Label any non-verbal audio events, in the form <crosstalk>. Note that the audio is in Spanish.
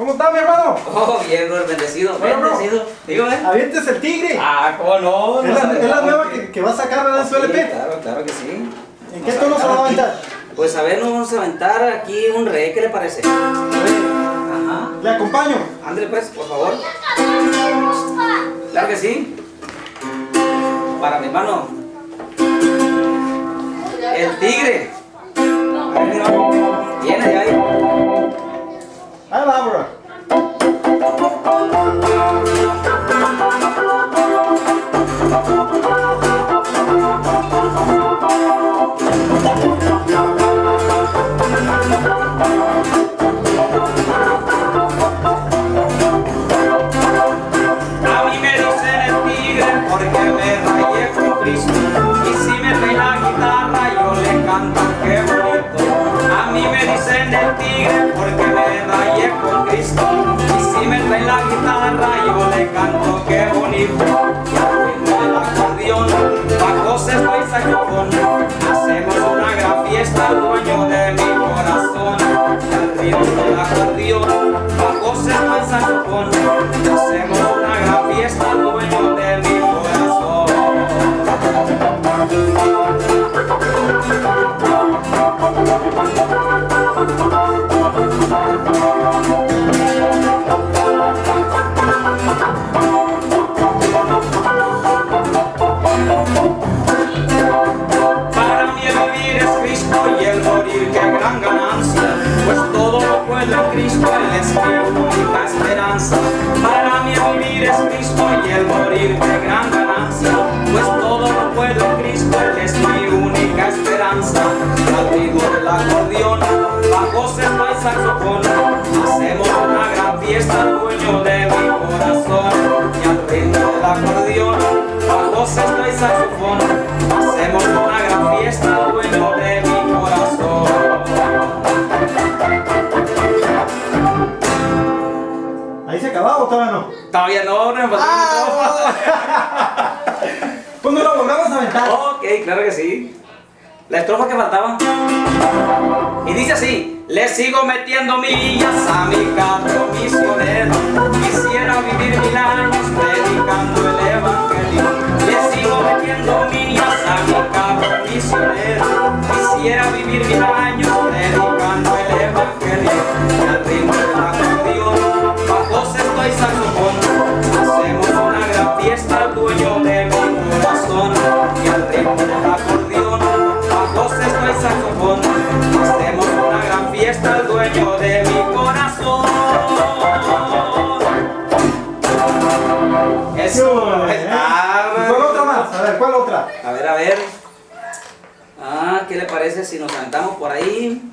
¿Cómo está mi hermano? Oh, bien, bro, bendecido, Bueno, bendecido. Dígame. Avientes el tigre. Ah, ¿cómo no? es, la, es la nueva que, que va a sacar ¿verdad, su LP. Claro, claro que sí. ¿En qué tono se va a aventar? Pues a ver, nos vamos a aventar aquí un re, ¿qué le parece? Ajá. Le acompaño. Ándale pues, por favor. Claro que sí. Para mi hermano. El tigre. Viene ahí. Ahí hacemos una gran fiesta al dueño de mi corazón. Al ritmo del acordeón, bajo sexto y saxofón, hacemos una gran fiesta al dueño de mi corazón. Acordeón, bajo sexto y saxofón, hacemos una gran fiesta al dueño de mi corazón. Y al ritmo del acordeón, bajo sexto y saxofón, hacemos una gran fiesta al dueño de mi corazón. ¿Ahí se acababa o todavía no? Todavía no, no me falta Ah, <laughs> Pues no lo volvamos a aventar. Ok, claro que sí. La estrofa que faltaba. Y dice así, le sigo metiendo millas a mi carro hacemos una gran fiesta al dueño de mi corazón. Eso ¿Eh? está. ¿Y ¿Cuál otra más? A ver, ¿cuál otra? A ver, a ver. Ah, ¿qué le parece si nos aventamos por ahí?